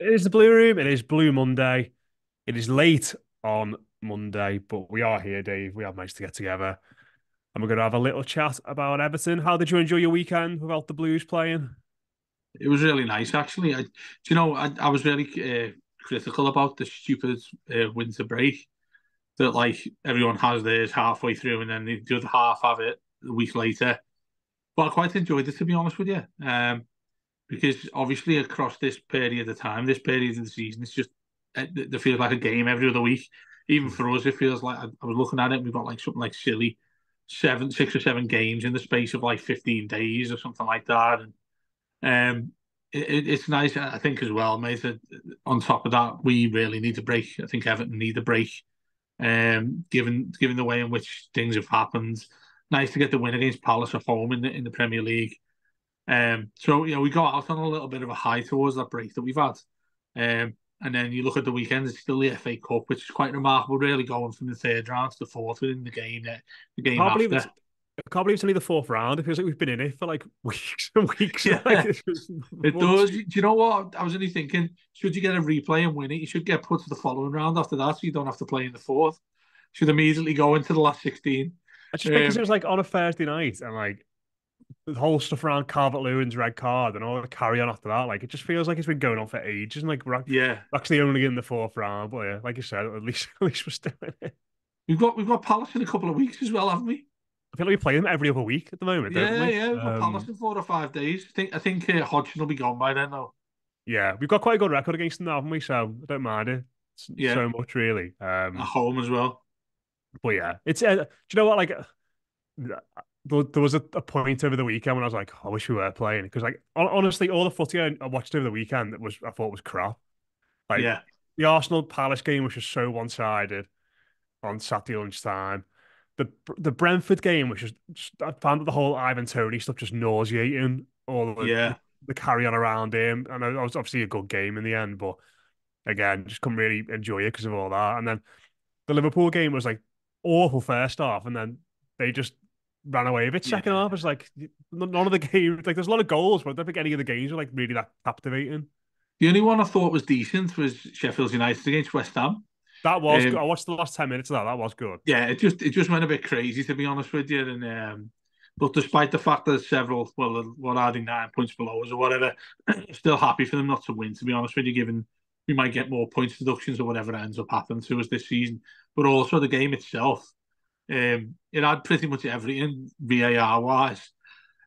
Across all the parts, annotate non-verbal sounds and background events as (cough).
It is the Blue Room. It is Blue Monday. It is late on Monday, but we are here, Dave. We have managed to get together. And we're going to have a little chat about Everton. How did you enjoy your weekend without the Blues playing? It was really nice, actually. I, you know, I, I was really uh, critical about the stupid uh, winter break that, like, everyone has theirs halfway through and then the other half have it a week later. But I quite enjoyed it, to be honest with you. Um, because obviously across this period of time, this period of the season, it's just it, feels like a game every other week. Even for us, it feels like I, I was looking at it. We've got like something like silly seven, six or seven games in the space of like fifteen days or something like that, and um, it, it's nice. I think as well, mate. That on top of that, we really need a break. I think Everton need a break. Um, given given the way in which things have happened, nice to get the win against Palace at home in the in the Premier League. Um, so you know we got out on a little bit of a high towards that break that we've had. Um, and then you look at the weekend; it's still the FA Cup, which is quite remarkable, really, going from the third round to the fourth within the game. The game can't after. I can't believe it's only the fourth round. It feels like we've been in it for like (laughs) weeks and weeks. Yeah. Like, it does. Do you know what? I was only thinking, should you get a replay and win it, you should get put to the following round after that, so you don't have to play in the fourth. Should immediately go into the last sixteen. I just um, because it was like on a Thursday night and like the whole stuff around Calvert Lewin's red card and all the carry on after that. Like it just feels like it's been going on for ages. And like we're yeah, actually only in the fourth round. But yeah, like you said, at least (laughs) at least we're still in it. We've got we've got Palace in a couple of weeks as well, haven't we? I feel like we play them every other week at the moment. Yeah, we? yeah, we've got um, Palace in four or five days. I think I think uh, Hodgson will be gone by then though. Yeah, we've got quite a good record against them now, haven't we? So I don't mind it yeah. so much really. Um, at home as well. But yeah, it's uh, do you know what like there was a, a, point over the weekend when I was like, I wish we were playing because, like, honestly, all the footy I, watched over the weekend that was I thought was crap. Like, yeah, the Arsenal Palace game was just so one sided on Saturday lunchtime. The the Brentford game was just, just I found that the whole Ivan Toney stuff just nauseating. All the, yeah. the carry on around him, and it was obviously a good game in the end, but again, just couldn't really enjoy it because of all that. And then the Liverpool game was like awful first half, and then they just ran away with it. Second yeah. half was like none of the games. Like there's a lot of goals, but I don't think any of the games were like really that captivating. The only one I thought was decent was Sheffield United against West Ham. That was. Um, I watched the last ten minutes of that. That was good. Yeah, it just it just went a bit crazy to be honest with you. And um, but despite the fact that several, well, what are they nine points below us or whatever, (clears throat) still happy for them not to win. To be honest with you, given we might get more points deductions or whatever ends up happening to us this season, but also the game itself um, it had pretty much everything VAR wise.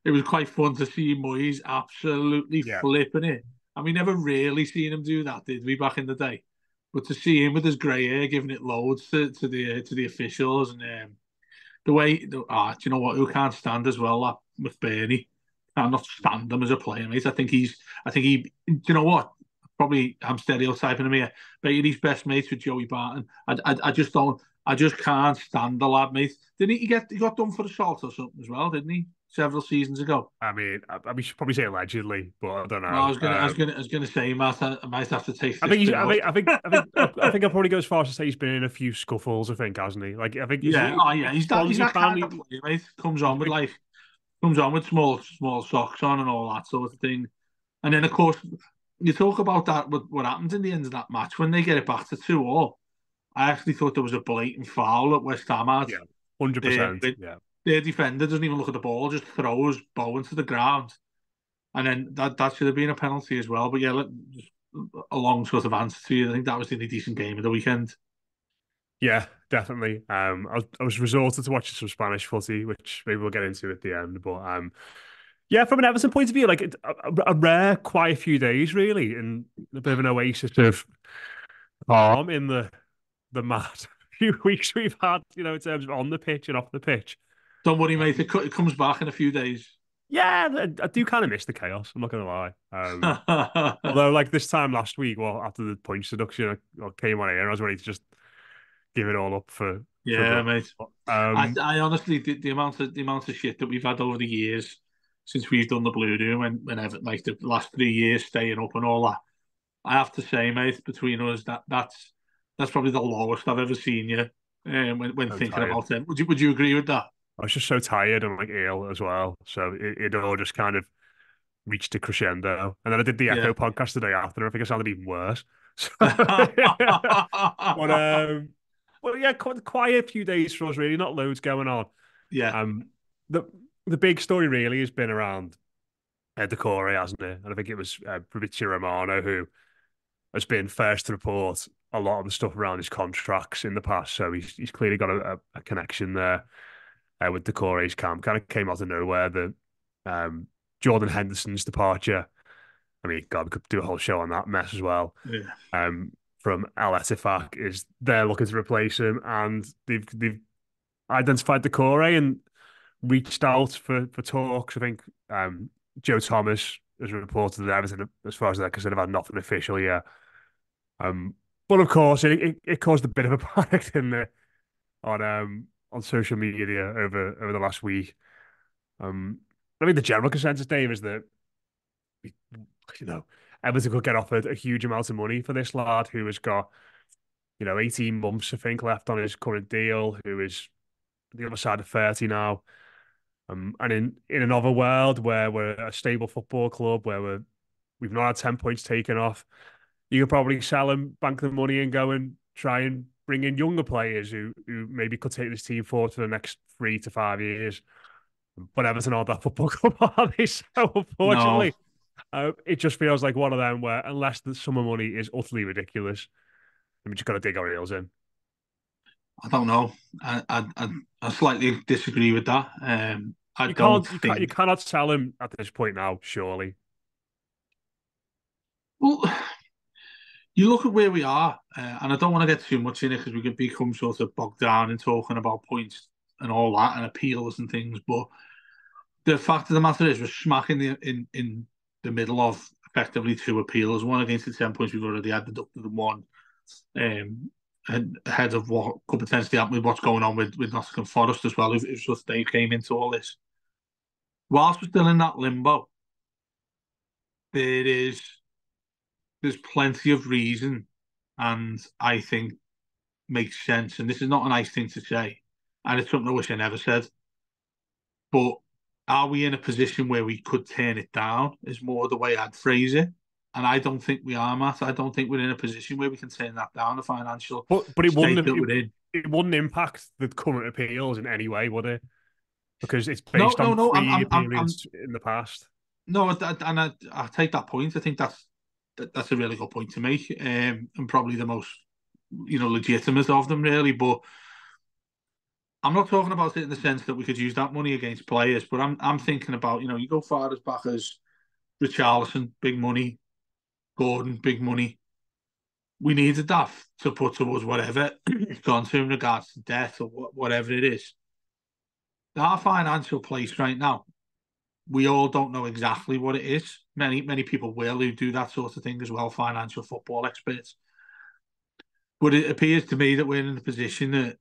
It was quite fun to see Moyes absolutely yeah. flipping it. And we never really seen him do that, did we, back in the day? But to see him with his grey hair giving it loads to, to the uh, to the officials and um, the way, the, ah, do you know what? Who can't stand as well that with Bernie? I'm not stand him as a player, mate. I think he's, I think he, do you know what? Probably I'm stereotyping him here, but he's best mates with Joey Barton. I, I, I just don't. I just can't stand the lad, mate. Didn't he get he got done for assault or something as well, didn't he? Several seasons ago. I mean, I, I should probably say allegedly, but I don't know. I was gonna, um, I was gonna, I was gonna say, might, I might have to take. I think, I think, I think, I think, I think (laughs) I'll probably go as far as to say he's been in a few scuffles. I think, hasn't he? Like, I think. Yeah, oh yeah, he's that, he's that kind of player, mate. Comes on with like, comes on with small, small socks on and all that sort of thing, and then of course you talk about that. What what happens in the end of that match when they get it back to two all I actually thought there was a blatant foul at West Ham. Had. Yeah, hundred percent. Yeah, their defender doesn't even look at the ball; just throws Bowen to the ground, and then that that should have been a penalty as well. But yeah, a long sort of answer to you. I think that was the only decent game of the weekend. Yeah, definitely. Um, I was, I was resorted to watching some Spanish footy, which maybe we'll get into at the end. But um, yeah, from an Everton point of view, like a, a rare, quiet few days, really, and a bit of an oasis of calm in the the mad (laughs) few weeks we've had, you know, in terms of on the pitch and off the pitch. Don't worry, mate. It, it comes back in a few days. Yeah, I do kind of miss the chaos. I'm not going to lie. Um, (laughs) although, like this time last week, well, after the point seduction, I, came on here and I was ready to just give it all up for. Yeah, for mate. Um, I, I, honestly, the, the, amount of the amount of shit that we've had over the years since we've done the Blue Room and whenever, like the last three years, staying up and all that, I have to say, mate, between us, that that's that's probably the lowest I've ever seen you um, when, when thinking tired. about him. Would you Would you agree with that? I was just so tired and like ill as well, so it, it all just kind of reached a crescendo. And then I did the Echo Yeah. podcast the day after, I think I sounded even worse. (laughs) (laughs) but um, well, yeah, quite, quite a few days for us, really. Not loads going on. yeah, Um, the the big story really has been around uh, Doucouré, hasn't it? And I think it was uh, Fabrizio Romano who has been first to report a lot of the stuff around his contracts in the past. So he's he's clearly got a, a, connection there uh, with Doucouré's camp. Kind of came out of nowhere. The um, Jordan Henderson's departure. I mean, God, we could do a whole show on that mess as well. yeah. Um, from Al Ettifaq is they're looking to replace him, and they've they've identified Decore and reached out for for talks. I think um, Joe Thomas has reported that everything, as far as they're concerned, have had nothing official yet. Um, but of course, it, it, it caused a bit of a (laughs) panic in on um on social media over over the last week. Um, I mean, the general consensus, Dave, is that you know Everton could get offered a huge amount of money for this lad who has got you know 18 months, I think, left on his current deal, who is the other side of 30 now. Um, and in, in another world where we're a stable football club, where we're we've not had 10 points taken off, you could probably sell them, bank the money, and go and try and bring in younger players who who maybe could take this team forward for the next three to five years. But Everton aren't that football (laughs) club, are they? So unfortunately, uh, it just feels like one of them where unless the summer money is utterly ridiculous, we just got to dig our heels in. I don't know. I I, I, I slightly disagree with that. Um, I You don't can't, you, think. can't, you cannot sell him at this point now, surely. Well, you look at where we are, uh, and I don't want to get too much in it because we could become sort of bogged down in talking about points and all that and appeals and things. But the fact of the matter is, we're smack in the in in the middle of effectively two appeals. One against the ten points we've already had deducted, and one um, ahead of what could potentially happen with what's going on with with Nottingham Forest as well. If, if just they came into all this, whilst we're still in that limbo, there is there's plenty of reason, and I think makes sense. And this is not a nice thing to say, and it's something I wish I never said. But are we in a position where we could turn it down? Is more the way I'd phrase it. And I don't think we are, Matt. I don't think we're in a position where we can turn that down. The financial But but it wouldn't it, it wouldn't impact the current appeals in any way, would it? Because it's No, based no, on no, three I'm- I'm- I'm- in the past. No, and I, I take that point. I think that's that, that's a really good point to make, um, and probably the most you know legitimate of them, really. But I'm not talking about it in the sense that we could use that money against players, but I'm I'm thinking about you know you go far as back as Richarlison, big money, Gordon, big money. We needed that to put towards whatever (clears throat) it's gone to in regards to death or whatever it is. Our financial place right now we all don't know exactly what it is. Many many people will who do that sort of thing as well, financial football experts. But it appears to me that we're in a position that,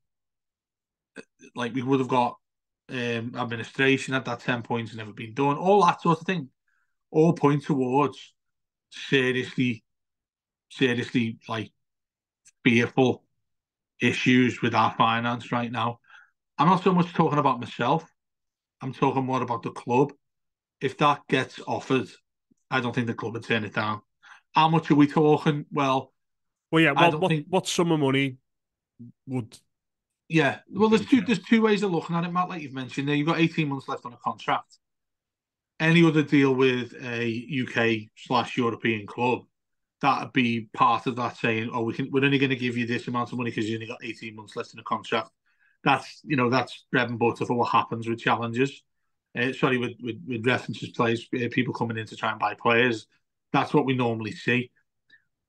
like, we would have got um, administration at that ten points never been done, all that sort of thing, all point towards seriously, seriously like fearful issues with our finance right now. I'm not so much talking about myself. I'm talking more about the club if that gets offered, I don't think the club would turn it down. How much are we talking? Well, Well, yeah. I What think- what summer money would yeah. Well, there's two there's two ways of looking at it, Matt. Like you've mentioned, there you've got 18 months left on a contract. Any other deal with a UK slash European club, that'd be part of that saying, "Oh, we can we're only going to give you this amount of money because you only got 18 months left in the contract." That's you know that's bread and butter for what happens with challenges. Uh, sorry, with, with with references players, uh, people coming in to try and buy players. That's what we normally see.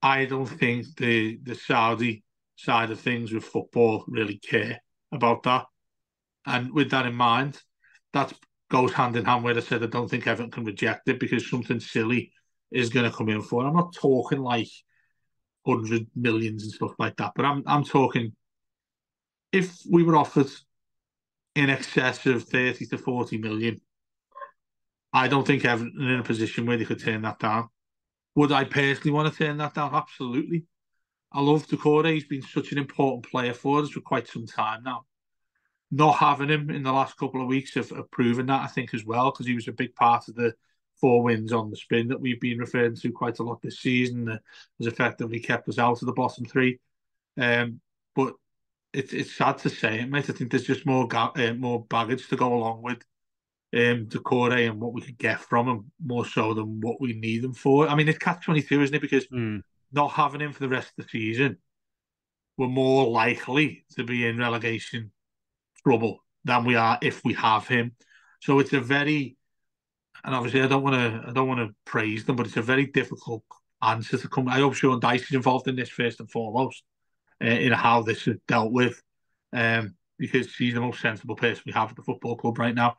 I don't think the the Saudi side of things with football really care about that. And with that in mind, that goes hand in hand with I said I don't think Everton can reject it because something silly is going to come in for. I'm not talking like hundred millions and stuff like that, but I'm I'm talking if we were offered in excess of thirty to forty million, I don't think Everton in a position where they could turn that down. Would I personally want to turn that down? Absolutely. I love Doucouré. He's been such an important player for us for quite some time now. Not having him in the last couple of weeks have, have proven that, I think, as well, because he was a big part of the four wins on the spin that we've been referring to quite a lot this season that has effectively kept us out of the bottom three. Um, but it's it's sad to say it, mate. I think there's just more uh, more baggage to go along with um Doucouré and what we could get from him more so than what we need him for. I mean, it's catch twenty two, isn't it? Because mm. not having him for the rest of the season, we're more likely to be in relegation trouble than we are if we have him. So it's a very, and obviously I don't want to I don't want to praise them, but it's a very difficult answer to come. I hope Sean Dyche is involved in this first and foremost uh, in how this is dealt with, um, because he's the most sensible person we have at the football club right now.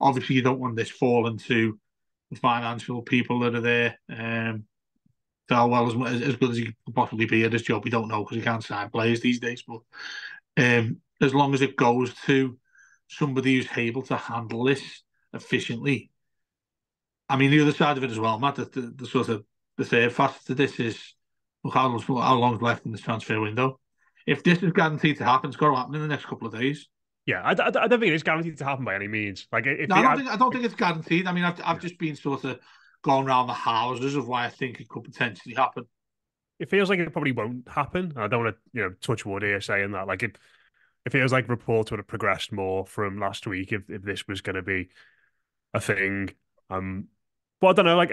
Obviously, you don't want this falling to the financial people that are there. Um, well as as good as he could possibly be at his job, we don't know because he can't sign players these days. But um, as long as it goes to somebody who's able to handle this efficiently. I mean, the other side of it as well, Matt, the, the, the sort of the third facet to this is look how, how long's left in this transfer window. If this is guaranteed to happen, it's got to happen in the next couple of days. Yeah, I, I, I don't think it's guaranteed to happen by any means. Like, if no, I don't think I don't think it's guaranteed. I mean, I've I've just been sort of going around the houses of why I think it could potentially happen. It feels like it probably won't happen. I don't want to, you know, touch wood here saying that. Like, it, it feels like reports would have progressed more from last week if, if this was going to be a thing. Um, but I don't know. Like,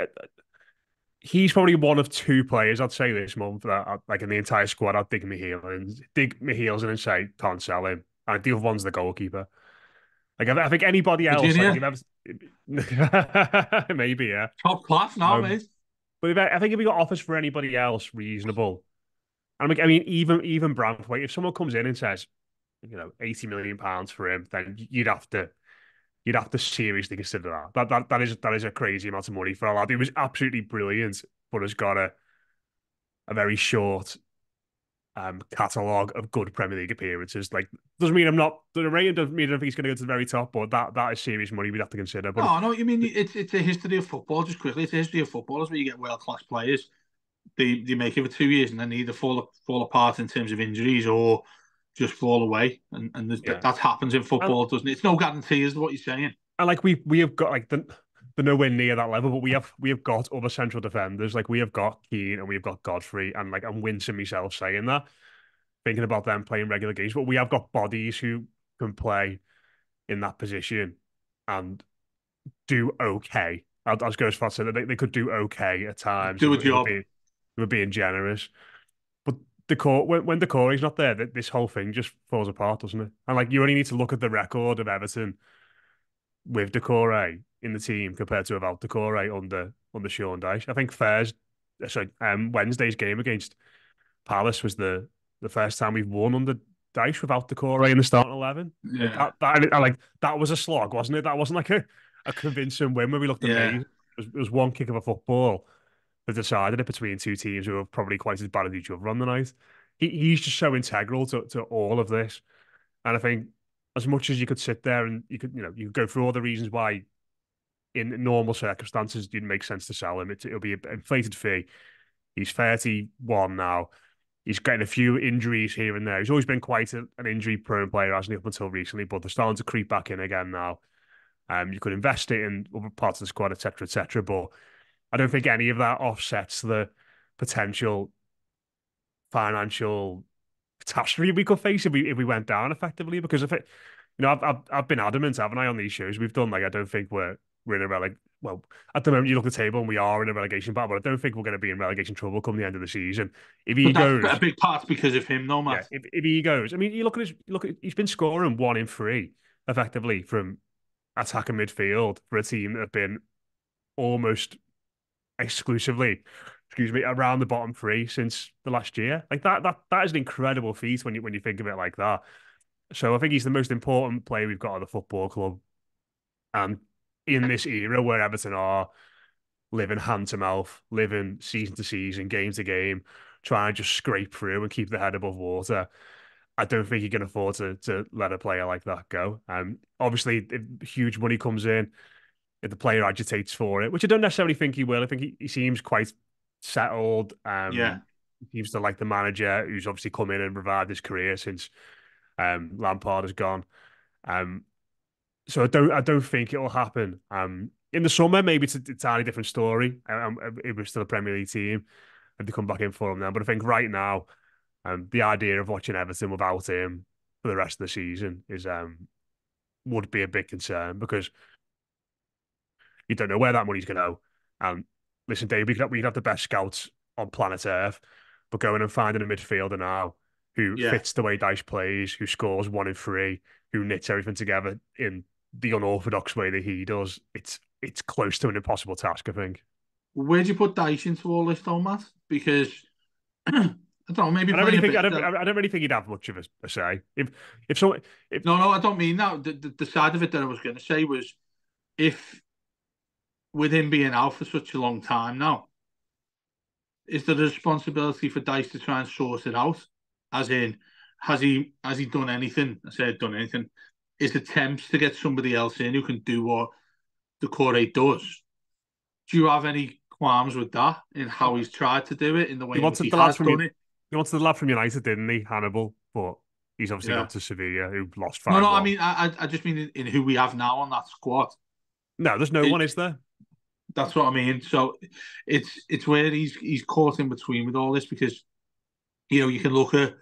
he's probably one of two players I'd say this month that like in the entire squad I'd dig my heel and dig my heels in and say can't sell him. And the other one's the goalkeeper. Like I, I think anybody else, like, ever... (laughs) maybe yeah, top class now, um, mate. But if, I think if we got offers for anybody else reasonable, and like, I mean, even even Branthwaite, if someone comes in and says, you know, eighty million pounds for him, then you'd have to you'd have to seriously consider that. That that that is that is a crazy amount of money for a lad He was absolutely brilliant, but has got a a very short um catalogue of good Premier League appearances. Like doesn't mean I'm not the rain doesn't mean I think he's gonna go to the very top, but that that is serious money we'd have to consider. But no, I you mean. It's it's a history of football, just quickly, it's a history of football, is where you get world class players. They they make it for two years and then either fall fall apart in terms of injuries or just fall away, and and yeah. that, that happens in football, and, doesn't it? It's no guarantee, is what you're saying. And like we we have got like the the nowhere near that level, but we have we have got other central defenders. Like we have got Keane and we've got Godfrey, and like I'm wincing myself saying that, thinking about them playing regular games. But we have got bodies who can play in that position and do okay. I'll, I'll go as far as say that they, they could do okay at times. Do a job. Being, we're being generous Doucouré when when is not there, that this whole thing just falls apart, doesn't it? And like you only need to look at the record of Everton with Doucouré in the team compared to without Doucouré under under Sean Dyche. I think Thursday, sorry, um, Wednesday's game against Palace was the the first time we've won under Dyche without Doucouré in the starting eleven. Yeah, that, that, like that was a slog, wasn't it? That wasn't like a, a convincing win where we looked at yeah. It was, it was one kick of a football that decided it between two teams who are probably quite as bad as each other on the night. He, he's just so integral to, to all of this. And I think as much as you could sit there and you could, you know, you could go through all the reasons why in normal circumstances it didn't make sense to sell him. It, it'll be an inflated fee. He's 31 now. He's getting a few injuries here and there. He's always been quite a, an injury prone player, hasn't he, up until recently, but they're starting to creep back in again now. Um, you could invest it in other parts of the squad, etc., etc. But I don't think any of that offsets the potential financial catastrophe we could face if we if we went down effectively. Because if it, you know, I've I've, I've been adamant, haven't I, on these shows we've done. Like, I don't think we're we're in a releg. Well, at the moment, you look at the table and we are in a relegation battle, but I don't think we're going to be in relegation trouble come the end of the season. If he goes, a big part because of him, no matter. Yeah, if, if he goes, I mean, you look at his look at he's been scoring one in three effectively from attack and midfield for a team that have been almost exclusively, excuse me, around the bottom three since the last year. Like that, that that is an incredible feat when you when you think of it like that. So I think he's the most important player we've got at the football club. And in this era where Everton are living hand to mouth, living season to season, game to game, trying to just scrape through and keep the head above water. I don't think you can afford to to let a player like that go. Um, obviously, if huge money comes in, if the player agitates for it, which I don't necessarily think he will. I think he, he seems quite settled. Um, yeah. He seems to like the manager who's obviously come in and revived his career since um, Lampard has gone. Um, so I don't I don't think it'll happen. Um, in the summer, maybe it's a entirely different story. Um, it was still a Premier League team, and they come back in for him now. But I think right now, um, the idea of watching Everton without him for the rest of the season is um would be a big concern because you don't know where that money's going to go. And listen, Dave, we could, we could have the best scouts on planet Earth, but going and finding a midfielder now who yeah. fits the way Dyche plays, who scores one in three, who knits everything together in the unorthodox way that he does, it's it's close to an impossible task, I think. Where do you put Dyche into all this, though, Matt? Because (clears throat) I don't know, maybe I don't, really think, I, don't, I don't really think he'd have much of a, a say. If if so, if no, no, I don't mean that. The, the, the side of it that I was going to say was if with him being out for such a long time now, is there a responsibility for Dyche to try and sort it out? As in, has he has he done anything? I said done anything. Is attempts to get somebody else in who can do what Doucouré does. Do you have any qualms with that in how he's tried to do it in the way he, wanted he the has done from, it? He wanted the lad from United, didn't he, Hannibal? But he's obviously yeah. gone to Sevilla, who lost five. No, no, I mean, I, I just mean in, in who we have now on that squad. No, there's no it, one, is there? That's what I mean. So it's it's where he's he's caught in between with all this because you know you can look at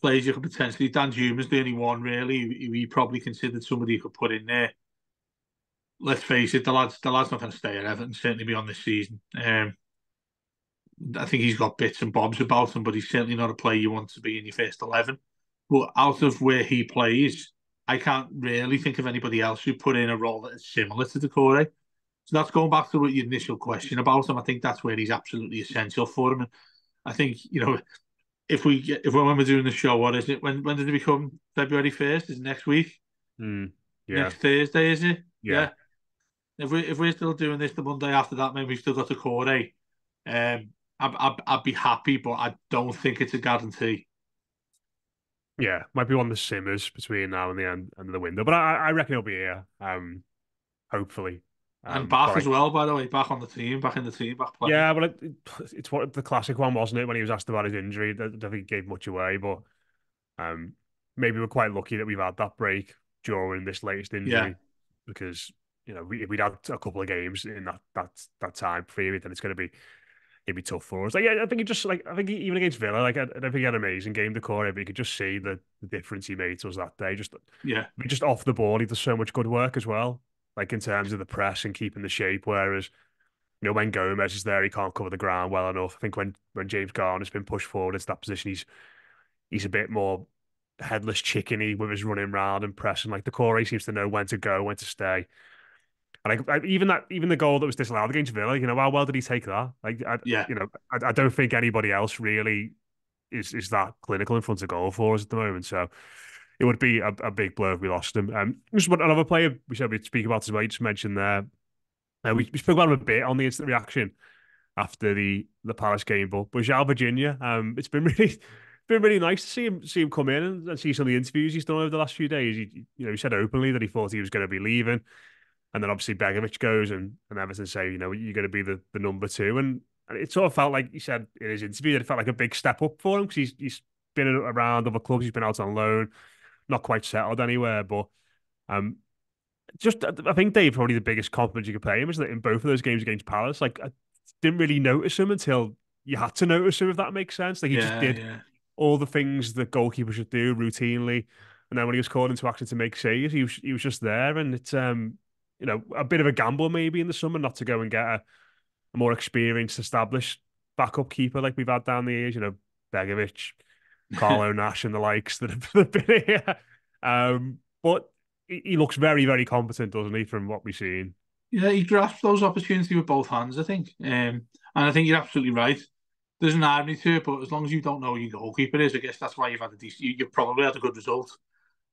players you could potentially Danjuma's the only one really he probably considered somebody you could put in there. Let's face it, the lad's the lad's not going to stay at Everton certainly beyond this season. Um, I think he's got bits and bobs about him, but he's certainly not a player you want to be in your first eleven. But out of where he plays, I can't really think of anybody else who put in a role that is similar to Doucouré. So that's going back to your initial question about him. I think that's where he's absolutely essential for him. And I think you know, if we get, if when we're doing the show, what is it? When when does it become February first? Is next week? Mm, yeah. Next Thursday, is it? Yeah. yeah. If we if we're still doing this the Monday after that, maybe we've still got a Corey. Um, I'd, I'd, I'd be happy, but I don't think it's a guarantee. Yeah, might be one of the simmers between now and the end, end of the window, but I, I reckon he'll be here. Um, hopefully, um, and back as well, by the way, back on the team, back in the team, back playing. Yeah, well, it, it's what the classic one, wasn't it? When he was asked about his injury, I don't think he gave much away, but um, maybe we're quite lucky that we've had that break during this latest injury yeah. because you know we, we'd had a couple of games in that that that time period, then it's going to be it'd be tough for us. Like, yeah, I think he just like I think even against Villa, like I, I don't think he had an amazing game Doucouré, but you could just see the, the difference he made to us that day. Just yeah, just off the ball, he does so much good work as well like in terms of the press and keeping the shape. Whereas, you know, when Gomes is there, he can't cover the ground well enough. I think when when James Garner's been pushed forward into that position, he's he's a bit more headless chickeny with his running round and pressing. Like Doucouré seems to know when to go, when to stay. And I, I, even that, even the goal that was disallowed against Villa, you know, how well did he take that? Like, I, yeah, you know, I, I don't think anybody else really is is that clinical in front of goal for us at the moment. So it would be a, a big blow if we lost him. Um, just another player we said we'd speak about as well. You just mentioned there. Uh, we, we spoke about him a bit on the instant reaction after the the Palace game, but but Virginia, um, it's been (laughs) really been really nice to see him see him come in and, and, see some of the interviews he's done over the last few days. He you know he said openly that he thought he was going to be leaving, and then obviously Begovic goes and and Everton say you know you're going to be the, the number two, and, and it sort of felt like he said in his interview that it felt like a big step up for him because he's he's been around other clubs, he's been out on loan not quite settled anywhere. But um, just I think Dave probably the biggest compliment you could pay him is that in both of those games against Palace, like I didn't really notice him until you had to notice him, if that makes sense. Like he yeah, just did yeah. all the things that goalkeepers should do routinely, and then when he was called into action to make saves, he was he was just there, and it's um you know a bit of a gamble maybe in the summer not to go and get a, a more experienced, established backup keeper like we've had down the years. You know, Begovic, Carlo (laughs) Nash and the likes that have (laughs) been here. Um, but he looks very, very competent, doesn't he, from what we've seen? Yeah, he grasps those opportunities with both hands, I think. Um, and I think you're absolutely right. There's an irony to it, but as long as you don't know who your goalkeeper is, I guess that's why you've had a decent. You, you've probably had a good result,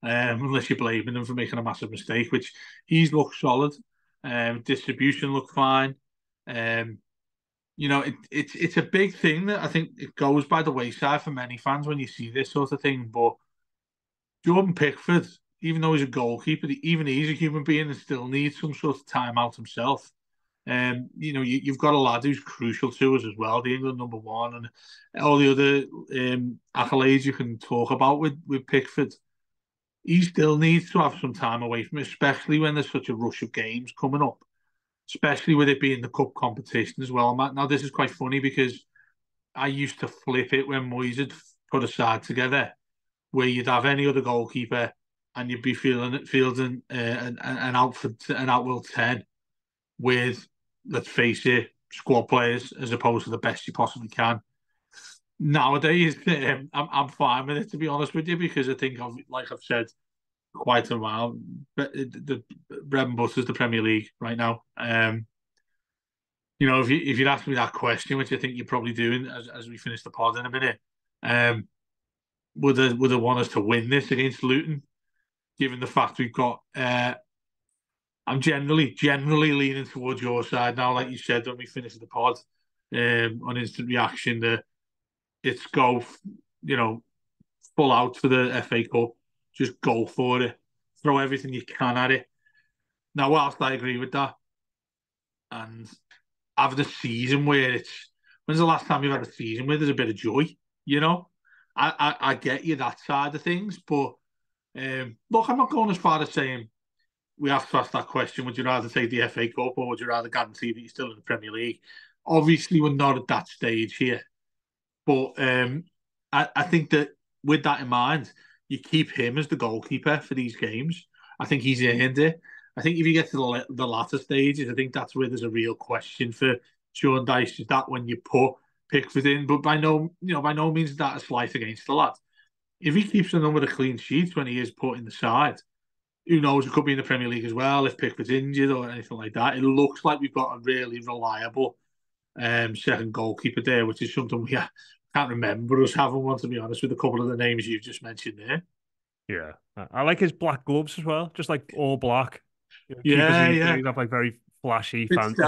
um, unless you're blaming him for making a massive mistake, which he's looked solid. Um, distribution looked fine. Um, you know, it, it's it's a big thing that I think it goes by the wayside for many fans when you see this sort of thing. But Jordan Pickford, even though he's a goalkeeper, even he's a human being and still needs some sort of time out himself. Um, you know, you, have got a lad who's crucial to us as well, the England number one, and all the other um, accolades you can talk about with with Pickford. He still needs to have some time away from it, especially when there's such a rush of games coming up. Especially with it being the cup competition as well. Matt. Now this is quite funny because I used to flip it when Moyes had put a side together where you'd have any other goalkeeper and you'd be feeling fielding uh, an, an outfit an outworld ten with let's face it squad players as opposed to the best you possibly can. Nowadays, (laughs) um, I'm I'm fine with it to be honest with you because I think I've like I've said quite a while, but the, the bread and butter is the Premier League right now. Um, you know, if you if you'd asked me that question, which I think you're probably doing as, as we finish the pod in a minute, um, would they would they want us to win this against Luton? Given the fact we've got, uh, I'm generally generally leaning towards your side now. Like you said when we finished the pod, um, on instant reaction, that it's go, you know, full out for the FA Cup. Just go for it. Throw everything you can at it. Now, whilst I agree with that, and have the season where it's when's the last time you've had a season where there's a bit of joy, you know? I, I, I get you that side of things, but um, look, I'm not going as far as saying we have to ask that question. Would you rather take the FA Cup or would you rather guarantee that you're still in the Premier League? Obviously, we're not at that stage here, but um, I, I think that with that in mind, you keep him as the goalkeeper for these games. I think he's earned it. I think if you get to the, the latter stages, I think that's where there's a real question for Sean Dyche. Is that when you put Pickford in? But by no, you know, by no means is that a slight against the lad. If he keeps the number of clean sheets when he is put in the side, who knows? It could be in the Premier League as well if Pickford's injured or anything like that. It looks like we've got a really reliable um, second goalkeeper there, which is something we can't remember us having one, to be honest, with a couple of the names you've just mentioned there. Yeah, I like his black gloves as well, just like all black. Yeah, yeah. Have like very flashy, fancy.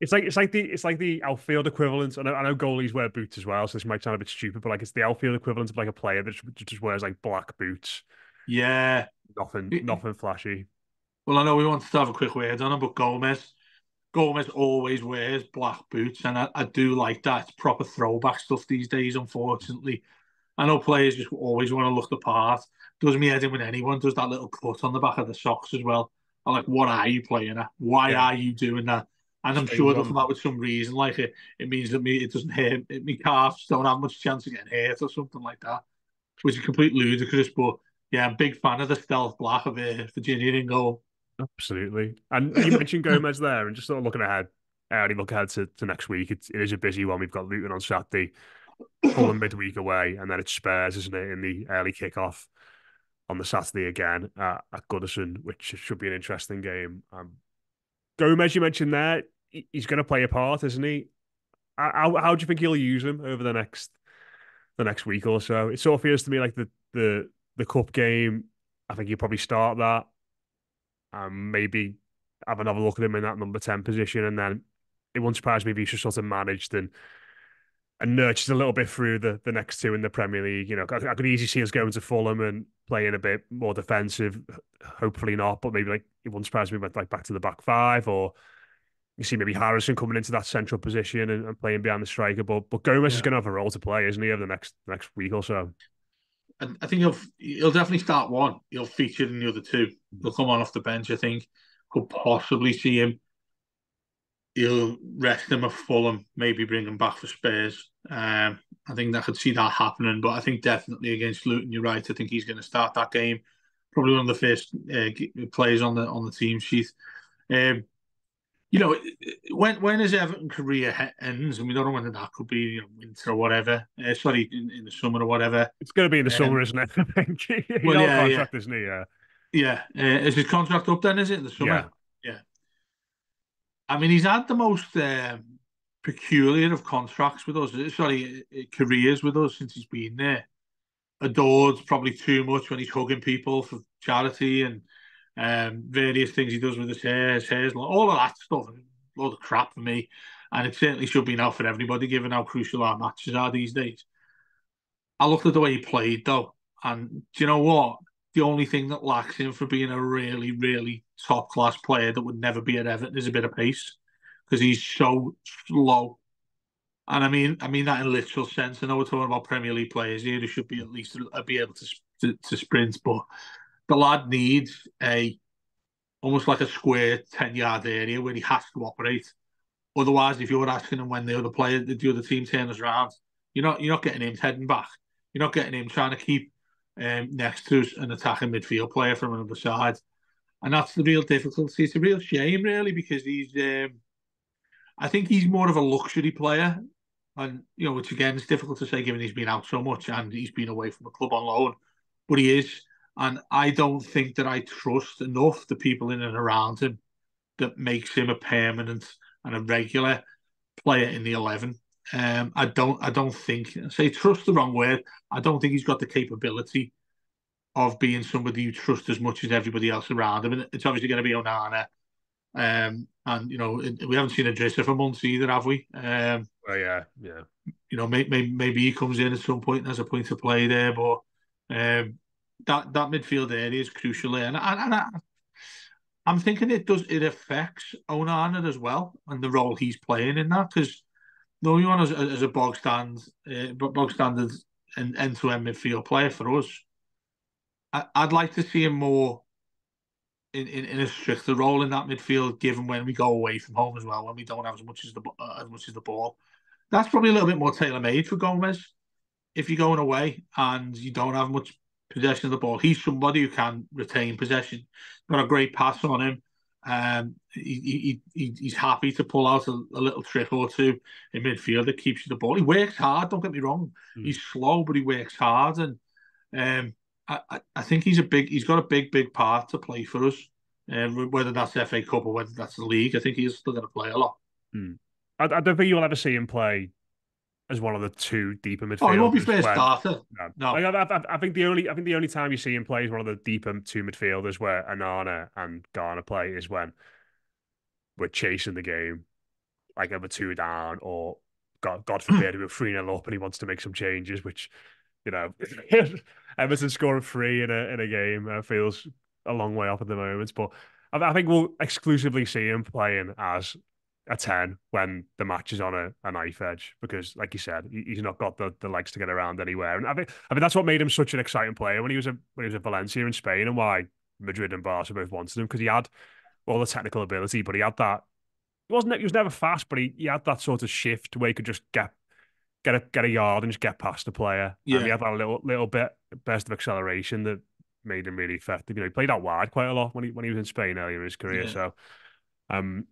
It's like it's like the it's like the outfield equivalent. I know, I know goalies wear boots as well, so this might sound a bit stupid, but like it's the outfield equivalent of like a player that just, just wears like black boots. Yeah, nothing, nothing flashy. Well, I know we wanted to have a quick word on him, but Gomes, Gomes always wears black boots, and I, I do like that. It's proper throwback stuff these days. Unfortunately, I know players just always want to look the part. Does me head in when anyone does that little cut on the back of the socks as well. I'm like, what are you playing at? Why yeah. are you doing that? And I'm sure they'll come out with some reason, like it, it means that me it doesn't hurt, it, me calves don't have much chance of getting hurt or something like that, which is completely ludicrous. But yeah, I'm a big fan of the stealth black of uh, Virginia in goal. Absolutely. And you (laughs) mentioned Gomes there, and just sort of looking ahead, I already look ahead to, to next week. It's, it is a busy one. We've got Luton on Saturday, Fulham (coughs) midweek away, and then it's Spurs, isn't it, in the early kickoff on the Saturday again at, at Goodison, which should be an interesting game. Um, Gomes, you mentioned there, he's going to play a part, isn't he? How, how do you think he'll use him over the next the next week or so? It sort of feels to me like the the the cup game. I think he'll probably start that, and maybe have another look at him in that number ten position, and then it won't surprise me if he's just sort of managed and and nurtures a little bit through the, the next two in the Premier League. You know, I, I could easily see us going to Fulham and playing a bit more defensive. Hopefully not, but maybe like it wouldn't surprise me went like back to the back five, or you see maybe Harrison coming into that central position and, and playing behind the striker. But but Gomes yeah. is going to have a role to play, isn't he, over the next next week or so? And I think he'll he'll definitely start one. He'll feature in the other two. He'll come on off the bench. I think could possibly see him he'll rest him at Fulham, maybe bring him back for Spurs. Um, I think I could see that happening, but I think definitely against Luton, you're right. I think he's going to start that game. Probably one of the first uh, players on the on the team sheet. Um, you know, when when his Everton career ends, and we don't know when that could be, you know, winter or whatever. Uh, sorry, in, in, the summer or whatever. It's going to be in the um, summer, isn't it? (laughs) Well, yeah, contract, yeah. isn't he? Yeah. Yeah. Uh, is his contract up then? Is it in the summer? Yeah. yeah. I mean, he's had the most um, peculiar of contracts with us. Sorry, uh, careers with us since he's been there. Adored probably too much when he's hugging people for charity and um, various things he does with his hair, his hair, all of that stuff. A lot of crap for me, and it certainly should be now for everybody, given how crucial our matches are these days. I looked at the way he played though, and do you know what? The only thing that lacks him for being a really, really top class player that would never be at Everton is a bit of pace because he's so slow. And I mean, I mean that in literal sense. I know we're talking about Premier League players here who should be at least be able to, to, to sprint, but the lad needs a almost like a square 10 yard area where he has to operate. Otherwise, if you're asking him when the other player, the other team turns around, you're not you're not getting him heading back. You're not getting him trying to keep um, next to an attacking midfield player from another side, and that's the real difficulty. It's a real shame, really, because he's. Um, I think he's more of a luxury player, and you know, which again is difficult to say given he's been out so much and he's been away from the club on loan, but he is, and I don't think that I trust enough the people in and around him that makes him a permanent and a regular player in the eleven. Um, I don't. I don't think. I say trust the wrong word. I don't think he's got the capability of being somebody you trust as much as everybody else around him. And it's obviously going to be Onana. Um, and you know we haven't seen Idrissa for months either, have we? Um, well, yeah, yeah. You know, maybe maybe he comes in at some point and has a point to play there, but um, that that midfield area is crucial, and, and, and I, I'm thinking it does it affects Onana as well and the role he's playing in that because knowing one as, as a bog stand, uh, bog standard and end to end midfield player for us, I, would like to see him more in, in, in, a stricter role in that midfield, given when we go away from home as well, when we don't have as much as the uh, as much as the ball. That's probably a little bit more tailor made for Gomes. If you're going away and you don't have much possession of the ball, he's somebody who can retain possession. Got a great pass on him. Um, he, he, he, he's happy to pull out a, a, little trick or two in midfield that keeps you the ball. He works hard. Don't get me wrong. Mm. He's slow, but he works hard, and um, I, I think he's a big. He's got a big, big part to play for us. Um, whether that's FA Cup or whether that's the league, I think he's still going to play a lot. Mm. I, I don't think you'll ever see him play as one of the two deeper midfielders. Oh, he won't be first when, starter. No, no. Like, I, I, I, think the only I think the only time you see him play is one of the deeper two midfielders where Onana and Garner play is when we're chasing the game, like over two down, or God, God (clears throat) forbid, we're three 0 up and he wants to make some changes, which you know, (laughs) Everton scoring three in a in a game uh, feels a long way off at the moment. But I, I think we'll exclusively see him playing as a 10 when the match is on a, a knife edge because like you said he's not got the, the legs to get around anywhere. And I think I think that's what made him such an exciting player when he was a when he was at Valencia in Spain and why Madrid and Barca both wanted him because he had all the technical ability but he had that he wasn't he was never fast but he, he had that sort of shift where he could just get get a get a yard and just get past the player. Yeah and he had that little little bit burst of acceleration that made him really effective. You know he played out wide quite a lot when he when he was in Spain earlier in his career yeah. so um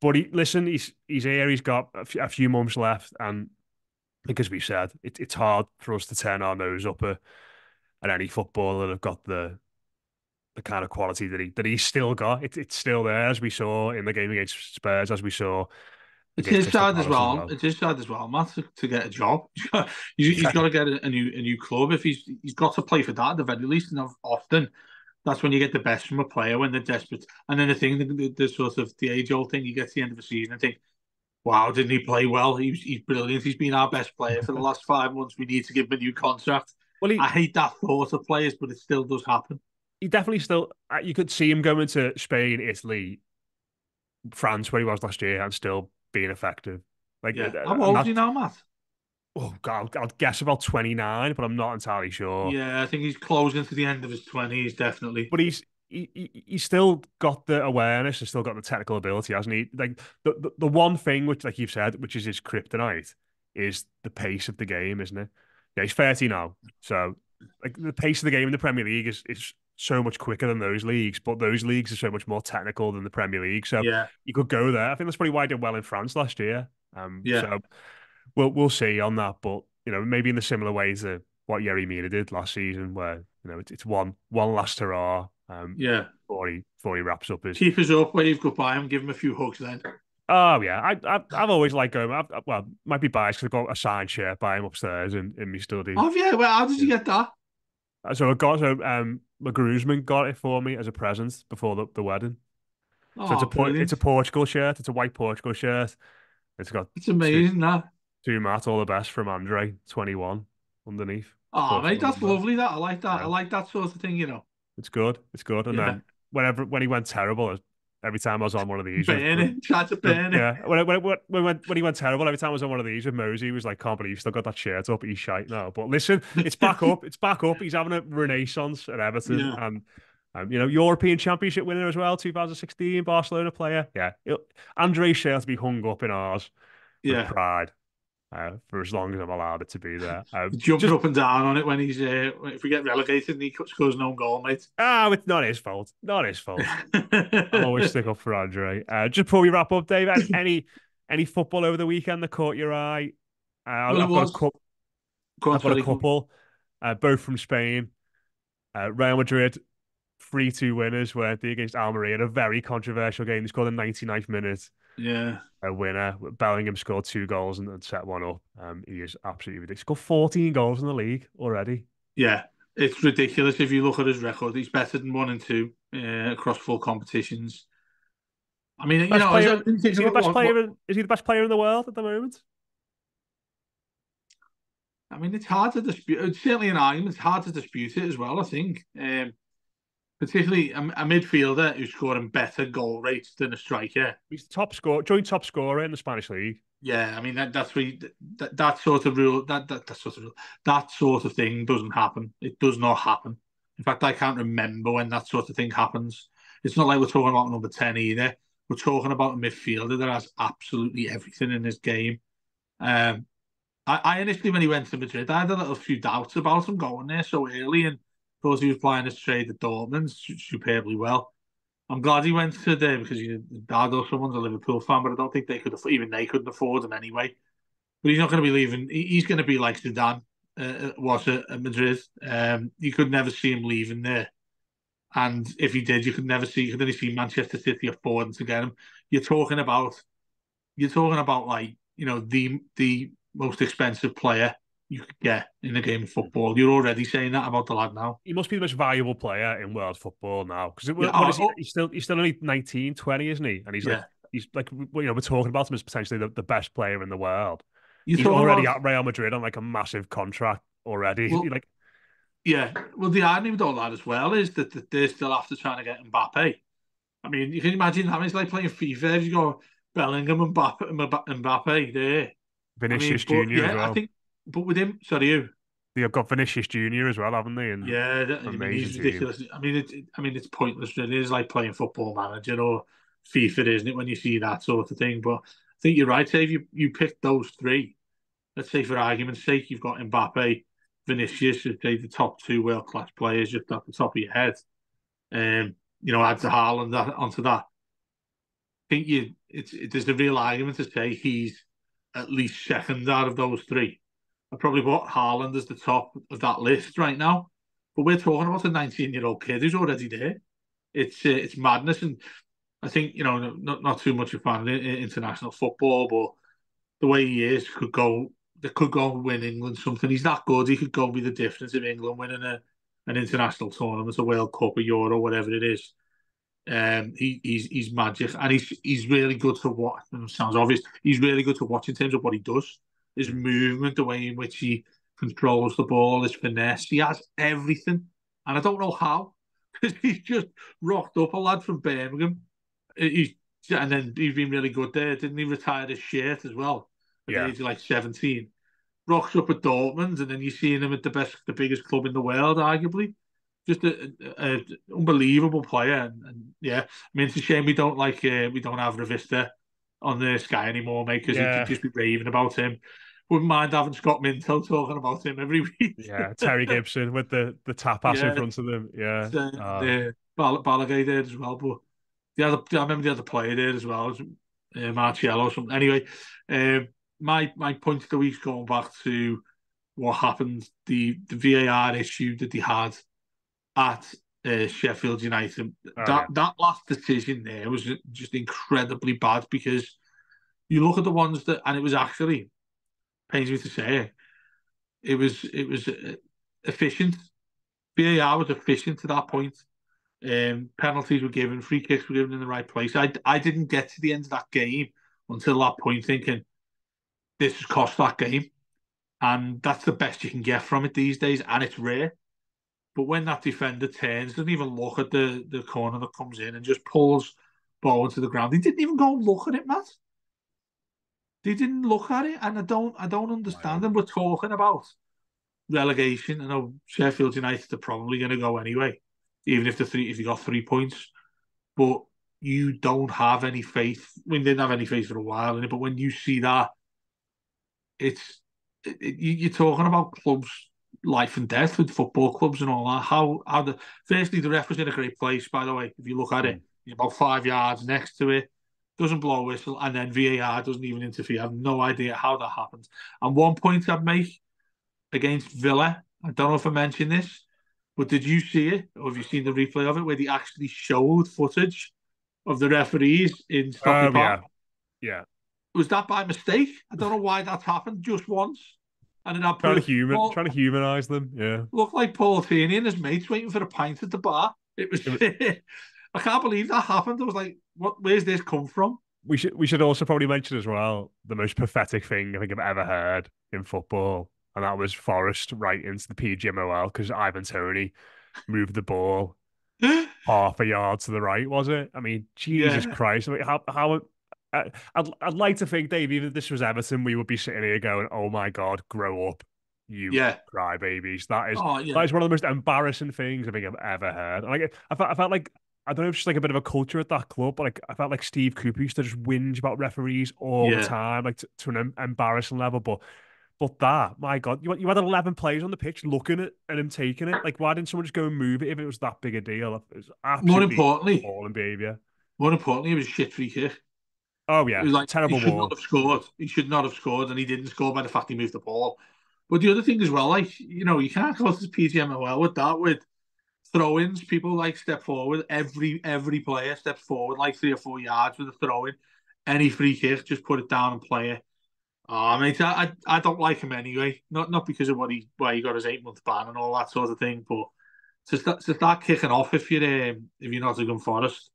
but he, listen, he's he's here. He's got a few, a few months left, and because we said it, it's hard for us to turn our nose up at, at any footballer that have got the the kind of quality that he that he's still got. It, it's still there, as we saw in the game against Spurs, as we saw. It is sad as well. well. It is sad as well, Matt, to, to get a job. (laughs) he's, he's got to get a, a, new a new club if he's he's got to play for that at the very least. And often that's when you get the best from a player when they're desperate. And then the thing, the, the sort of the age old thing, you get to the end of the season and think, wow, didn't he play well? He he's brilliant. He's been our best player for the (laughs) last five months. We need to give him a new contract. Well, he, I hate that thought of players, but it still does happen. He definitely still, uh, you could see him going to Spain, Italy, France, where he was last year, and still being effective. Like, yeah. Uh, How old is he now, Matt? Oh god, I'll, I'll, guess about 29, but I'm not entirely sure. Yeah, I think he's closing to the end of his 20s, definitely. But he's he, he, he's still got the awareness, he's still got the technical ability, hasn't he? Like the, the, the one thing which, like you've said, which is his kryptonite, is the pace of the game, isn't it? Yeah, he's 30 now, so like the pace of the game in the Premier League is is so much quicker than those leagues, but those leagues are so much more technical than the Premier League. So yeah, you could go there. I think that's probably why he did well in France last year. Um, yeah. So we'll we'll see on that. But you know, maybe in the similar ways that what Yerry Mina did last season, where you know it's, it's one one last hurrah. Um, yeah. Before he before he wraps up his keep us up, wave goodbye, and give him a few hugs then. Oh yeah, I, I've I've always liked going. I've, well, might be biased because I've got a signed shirt by him upstairs in, in my study. Oh yeah, well, how did you get that? Uh, so I got so um, my groomsman got it for me as a present before the, the wedding. Oh, so it's a brilliant. it's a Portugal shirt. It's a white Portugal shirt. It's got. It's amazing that. To Matt, all the best from Andre, 21 underneath. Oh, mate, that's lovely. That I like that. Yeah. I like that sort of thing. You know, it's good. It's good. And yeah. then whenever when he went terrible, every time I was on one of these, burn it, (laughs) try to burn it. Yeah, when, when, when, when, when he went terrible, every time I was on one of these with Mosey, he was like, "Can't believe you still got that shirt up. He's shite now." But listen, it's back up. It's back up. He's having a renaissance at Everton, yeah. and Um, you know, European Championship winner as well, 2016 Barcelona player. Yeah, Andre Schürrle to be hung up in ours. Yeah, pride. Uh, for as long as I'm allowed it to be there. (laughs) Um, Jumping just... up and down on it when he's uh, if we get relegated and he scores no goal, mate. Ah, oh, it's not his fault. Not his fault. (laughs) I'll always stick up for Andre. Uh, just before we wrap up, Dave, any (laughs) any football over the weekend that caught your eye? Uh, well, I've, got a, couple. On, I've got a couple, uh, both from Spain. Uh, Real Madrid, 3 2 winners, were they against Almeria in a very controversial game. They scored in the 99th minute. Yeah. A winner. Bellingham scored two goals and, and set one up. Um, he is absolutely ridiculous. Scored 14 goals in the league already. Yeah. It's ridiculous if you look at his record. He's better than one and two uh, across four competitions. I mean, best you know, player, is, he the best player? In, is he the best player in the world at the moment? I mean, it's hard to dispute. It's certainly an argument. It's hard to dispute it as well. I think, um, particularly a, a, midfielder who's scoring better goal rates than a striker. He's top score, joint top scorer in the Spanish league. Yeah, I mean that, that's we that, that sort of rule that, that that sort of that sort of thing doesn't happen. It does not happen. In fact, I can't remember when that sort of thing happens. It's not like we're talking about number ten either. We're talking about a midfielder that has absolutely everything in his game. Um, I, I initially, when he went to Madrid, I had a little few doubts about him going there so early, and thought he was playing his trade at Dortmund superbly well. I'm glad he went to there because his dad or someone's a Liverpool fan, but I don't think they could even they couldn't afford him anyway. But he's not going to be leaving. He's going to be like Zidane uh, uh, was at, at Madrid. Um, you could never see him leaving there. And if he did, you could never see. You could only see Manchester City affording to get him. You're talking about, you're talking about like you know the the most expensive player you could get in a game of football. You're already saying that about the lad now. He must be the most valuable player in world football now because yeah, oh, he? he's still he's still only 19, 20, isn't he? And he's yeah. like he's like you know we're talking about him as potentially the, the best player in the world. You he's already about... at Real Madrid on like a massive contract already. Well, (laughs) like yeah, well, the irony with all that as well is that, that they're still after trying to get Mbappe. I mean, you can imagine that it's like playing FIFA. If you go Bellingham and Mbappe, Mbappe there, Vinicius I mean, Junior. Yeah, well. I think, but with him, sorry, you. They've got Vinicius Junior as well, haven't they? And yeah, I mean, he's ridiculous. Team. I mean, it, I mean, it's pointless. It is like playing Football Manager or FIFA, isn't it? When you see that sort of thing. But I think you're right, Dave. You you picked those three. Let's say, for argument's sake, you've got Mbappe, Vinicius, say the top two world class players just at the top of your head. Um, you know, add to Haaland onto that. I think you it's it, there's a real argument to say he's at least second out of those three. I probably put Haaland as the top of that list right now. But we're talking about a 19 year old kid who's already there. It's uh, it's madness, and I think you know not not too much of a fan of international football, but the way he is could go. They could go and win England something. He's that good. He could go and be the difference of England winning a an international tournament, a World Cup, a Euro, whatever it is. Um, he, he's he's magic, and he's he's really good to watch. Sounds obvious. He's really good to watch in terms of what he does, his movement, the way in which he controls the ball, his finesse. He has everything, and I don't know how, (laughs) because he's just rocked up a lad from Birmingham. He's and then he's been really good there. Didn't he retire his shirt as well? At yeah. the age of like seventeen. Rocks up at Dortmund, and then you're seeing him at the best, the biggest club in the world, arguably just a, a, a unbelievable player. And, and, yeah, I mean, it's a shame we don't like uh, we don't have Revista on the Sky anymore, mate, because yeah. you could just be raving about him. Wouldn't mind having Scott Minto talking about him every (laughs) week. yeah, Terry Gibson with the the tapas yeah. in front of them. Yeah, the, uh, the Bal- Balagué there as well, but the other I remember the other player there as well, uh, Martial or something. Anyway, um, my my point of the week's going back to what happened, the the VAR issue that they had at uh, Sheffield United. Oh, that yeah. that last decision there was just incredibly bad because you look at the ones that, and it was actually pains me to say it, it was it was uh, efficient. VAR was efficient to that point. Um, penalties were given, free kicks were given in the right place. I I didn't get to the end of that game until that point, thinking this has cost that game, and that's the best you can get from it these days, and it's rare. But when that defender turns, doesn't even look at the, the corner that comes in and just pulls ball into the ground. He didn't even go and look at it, Matt. They didn't look at it, and I don't I don't understand. Wow. And we're talking about relegation. I know Sheffield United are probably going to go anyway. even if the three if you got three points. But you don't have any faith. We didn't have any faith for a while in it, but when you see that, it's it, it, you're talking about clubs life and death with football clubs and all that. How how the firstly the ref was in a great place, by the way. If you look at it, mm. about five yards next to it, doesn't blow a whistle, and then VAR doesn't even interfere. I have no idea how that happens. And one point I'd make against Villa, I don't know if I mentioned this, but did you see it, or have you seen the replay of it, where they actually showed footage of the referees in Stockley um, Park? Yeah. yeah. Was that by mistake? I don't know why that's happened just once. And then I trying to human, Paul, trying to humanize them. Yeah, looked like Paul Tierney and his mates waiting for a pint at the bar. It was. (laughs) I can't believe that happened. I was like, "What? Where's this come from?" We should we should also probably mention as well the most pathetic thing I think I've ever heard in football, and that was Forest right into the PGMOL because Ivan Toney moved the ball (gasps) half a yard to the right. Was it? I mean, Jesus yeah. Christ! I mean, how how I'd, I'd like to think, Dave, even if this was Everton, we would be sitting here going, "Oh my god, grow up, you yeah. crybabies." That is oh, yeah. that is one of the most embarrassing things I think I've ever heard. And Like I felt, I felt like I don't know if it's just like a bit of a culture at that club, but like I felt like Steve Cooper used to just whinge about referees all yeah. the time, like to, to an embarrassing level. But but that, my God, you you had eleven players on the pitch looking at and him taking it. Like, why didn't someone just go and move it if it was that big a deal? It was absolutely more importantly, appalling behavior. More importantly, it was shit free kick. Oh yeah, it was like terrible. He should not have scored. He should not have scored, and he didn't score by the fact he moved the ball. But the other thing as well, like you know, you can't to the PGMOL with that with throw-ins. People like step forward. Every every player steps forward like three or four yards with a throw-in. Any free kick, just put it down and play it. Oh, I mean, I, I don't like him anyway. Not not because of what he why he got his eight month ban and all that sort of thing, but to start, to start kicking off if you're um, if you're not a good Forest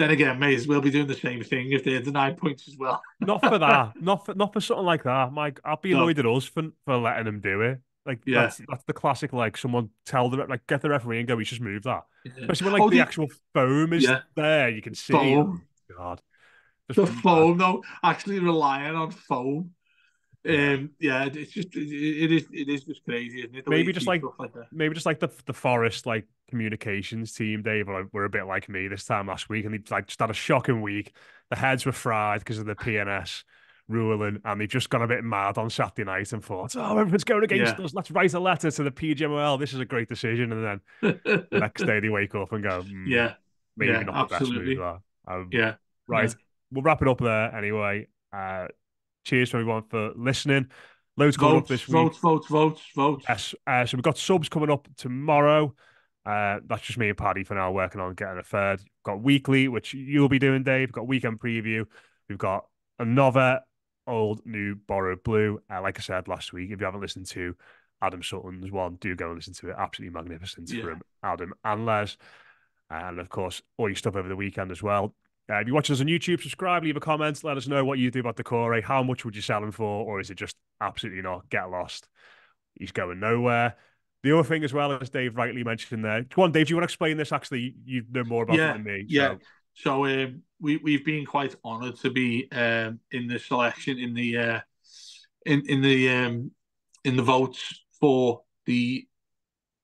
then again, may as well be doing the same thing if they're nine points as well. not for that. (laughs) Not for not for something like that. Mike, I'd be annoyed no. at us for for letting them do it. Like yeah. that's that's the classic. Like someone tell them like get the referee and go. We just move that. Yeah. Especially when like oh, the, the, actual foam is yeah. there, you can see. Foam. Oh, God, just the foam though, actually relying on foam. Um, yeah, it's just it, it is it is just crazy, isn't it? The maybe just like, like maybe just like the the forest like communications team, Dave, were a bit like me this time last week, and they like just had a shocking week. The heads were fried because of the PNS ruling, and they've just got a bit mad on Saturday night and thought, "Oh, everyone's going against yeah. us. Let's write a letter to the PGMOL. This is a great decision." And then the (laughs) next day they wake up and go, mm, "Yeah, maybe yeah, not absolutely. the best move." Um, yeah, right. Yeah. We'll wrap it up there anyway. Uh, cheers to everyone for listening. Loads coming up this week. Votes, votes, votes, votes. Yes. Uh, so we've got subs coming up tomorrow. Uh, that's just me and Paddy for now working on getting a third. We've got weekly, which you'll be doing, Dave. We've got weekend preview. We've got another old, new, borrowed blue. Uh, like I said last week, if you haven't listened to Adam Sutton's one, do go and listen to it. Absolutely magnificent yeah. from Adam and Les. And of course, all your stuff over the weekend as well. Uh, if you're watching us on YouTube, subscribe, leave a comment, let us know what you do about Doucouré. How much would you sell him for, or is it just absolutely not? Get lost. He's going nowhere. The other thing as well, as Dave rightly mentioned there. Come on, Dave, do you want to explain this? Actually, you know more about yeah, it than me. Yeah. So, so um, we we've been quite honoured to be um, in the selection in the uh, in in the um, in the votes for the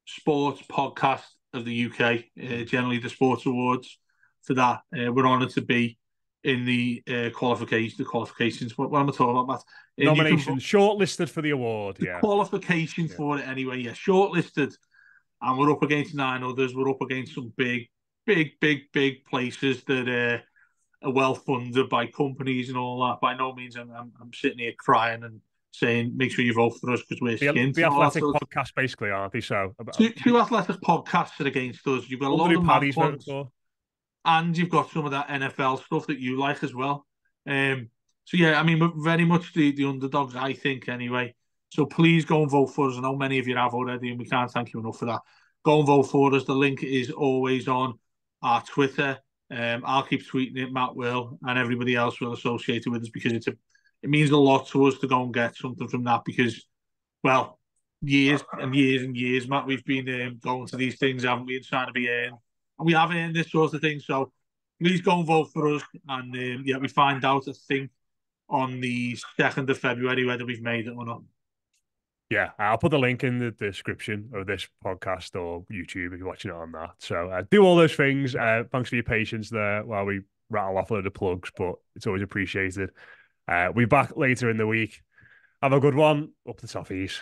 sports podcast of the UK, uh, generally the sports awards for that. Uh, we're honoured to be in the uh, qualifications. The qualifications. What, what am I talking about, Matt? Uh, Nominations, shortlisted for the award. The yeah. qualification yeah. for it anyway. Yeah, shortlisted, and we're up against nine others. We're up against some big, big, big, big places that uh, well funded by companies and all that. By no means, I'm, I'm, I'm sitting here crying and saying make sure you vote for us because we're the, skint. The athletic podcast, basically, aren't they? So two, two athletic podcasts are against us. You've got a lot of ones and you've got some of that NFL stuff that you like as well. Um, so yeah, I mean, we're very much the, the underdogs, I think, anyway. So please go and vote for us. I know many of you have already, and we can't thank you enough for that. Go and vote for us. The link is always on our Twitter. Um, I'll keep tweeting it, Matt will, and everybody else will associate it with us because it's a it means a lot to us to go and get something from that because, well, years and years and years, Matt, we've been um, going to these things, haven't we, and trying to be earned and we have in this sort of thing. So please go and vote for us. And um, yeah, we find out, I think, on the 2nd of February whether we've made it or not. Yeah, I'll put the link in the description of this podcast or YouTube if you're watching it on that. So uh, do all those things. Uh, thanks for your patience there while we rattle off a load of plugs, but it's always appreciated. Uh, we'll be back later in the week. Have a good one. Up the toffees.